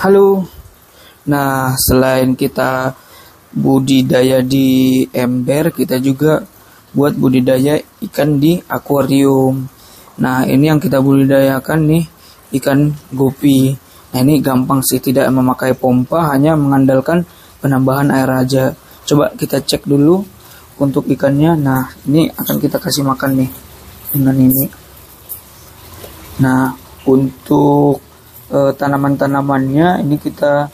Halo. Nah, selain kita budidaya di ember, kita juga buat budidaya ikan di akuarium. Nah, ini yang kita budidayakan nih ikan gopi. Nah, ini gampang sih tidak memakai pompa, hanya mengandalkan penambahan air aja. Coba kita cek dulu untuk ikannya. Nah, ini akan kita kasih makan nih dengan ini. Nah, untuk uh, tanaman-tanamannya ini kita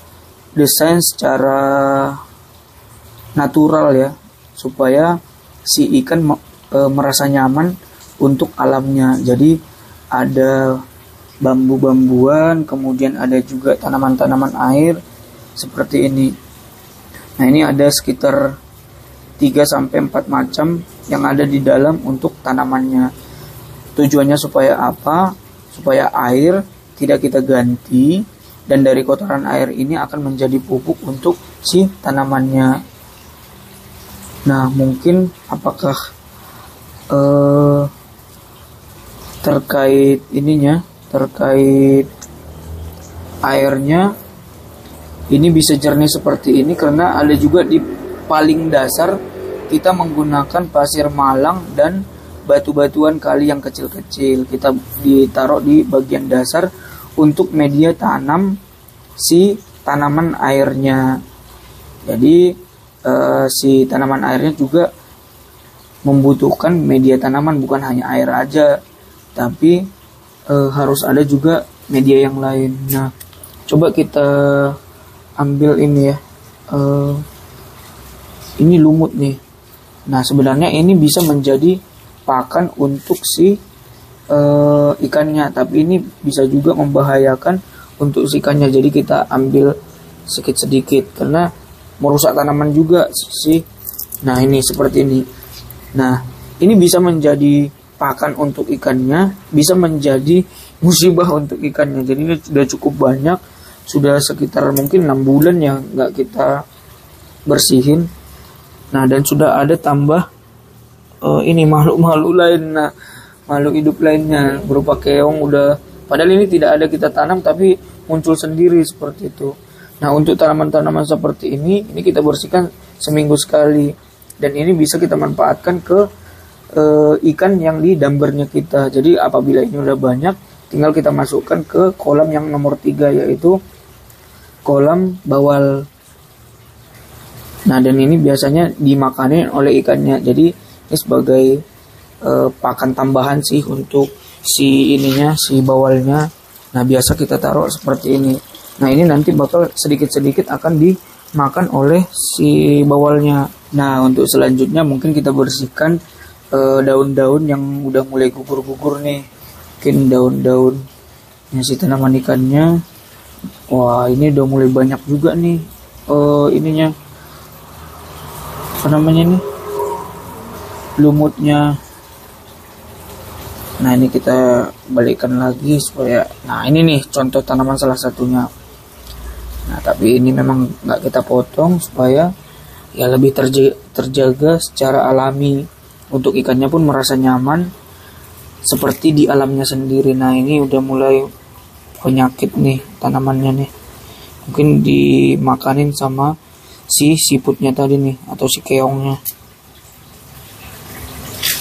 desain secara natural ya supaya si ikan uh, merasa nyaman untuk alamnya. Jadi ada bambu-bambuan kemudian ada juga tanaman-tanaman air seperti ini. Nah ini ada sekitar 3 sampai 4 macam yang ada di dalam untuk tanamannya. Tujuannya supaya apa? Supaya air tidak kita ganti dan dari kotoran air ini akan menjadi pupuk untuk si tanamannya. Nah, mungkin apakah uh, terkait ininya, terkait airnya ini bisa jernih seperti ini karena ada juga di paling dasar kita menggunakan pasir malang dan batu-batuan kali yang kecil-kecil kita ditaruh di bagian dasar untuk media tanam si tanaman airnya. Jadi uh, si tanaman airnya juga membutuhkan media tanaman bukan hanya air aja, tapi uh, harus ada juga media yang lain. Nah, coba kita ambil ini ya. Uh, ini lumut nih. Nah, sebenarnya ini bisa menjadi pakan untuk si uh, ikannya. Tapi ini bisa juga membahayakan untuk si ikannya. Jadi kita ambil sedikit-sedikit karena merusak tanaman juga sih. Nah ini seperti ini. Nah ini bisa menjadi pakan untuk ikannya bisa menjadi musibah untuk ikannya. Jadi ini sudah cukup banyak sudah sekitar mungkin enam bulan ya nggak kita bersihin. Nah dan sudah ada tambah uh, ini makhluk-makhluk lain. Nah makhluk hidup lainnya berupa keong udah. Padahal ini tidak ada kita tanam tapi muncul sendiri seperti itu. Nah untuk tanaman-tanaman seperti ini ini kita bersihkan seminggu sekali. Dan ini bisa kita manfaatkan ke e, ikan yang di dambernya kita. Jadi apabila ini udah banyak tinggal kita masukkan ke kolam yang nomor tiga yaitu kolam bawal. Nah dan ini biasanya dimakanin oleh ikannya. Jadi ini sebagai uh, pakan tambahan sih untuk si ininya si bawalnya. Nah biasa kita taruh seperti ini. Nah ini nanti bakal sedikit-sedikit akan dimakan oleh si bawalnya. Nah untuk selanjutnya mungkin kita bersihkan eh, daun-daun yang udah mulai gugur-gugur nih. Mungkin daun-daun yang si tanaman ikannya wah ini udah mulai banyak juga nih uh, ininya. Apa namanya nih lumutnya nah ini kita balikkan lagi supaya nah ini nih contoh tanaman salah satunya. Nah tapi ini memang nggak kita potong supaya ya lebih terjaga, terjaga secara alami. Untuk ikannya pun merasa nyaman seperti di alamnya sendiri. Nah ini udah mulai penyakit nih tanamannya nih. Mungkin dimakanin sama si siputnya tadi nih atau si keongnya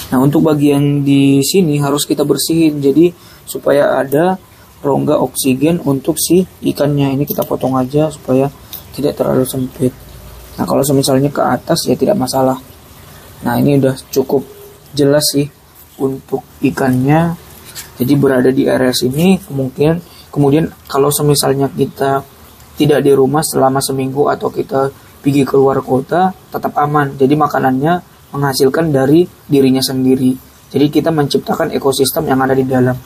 Nah, untuk bagian di sini harus kita bersihin jadi supaya ada rongga oksigen untuk si ikannya. Ini kita potong aja supaya tidak terlalu sempit. Nah, kalau misalnya ke atas ya tidak masalah. Nah, ini udah cukup jelas sih untuk ikannya. Jadi berada di area sini kemungkinan kemudian kalau misalnya kita tidak di rumah selama seminggu atau kita pergi keluar kota tetap aman. Jadi makanannya menghasilkan dari dirinya sendiri. Jadi kita menciptakan ekosistem yang ada di dalam.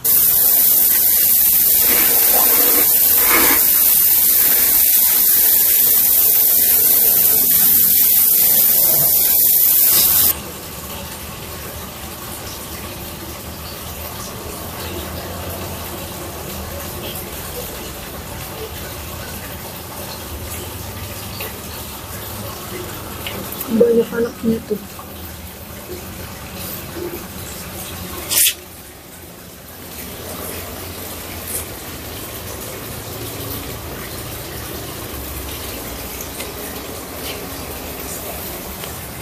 banyak anaknya tuh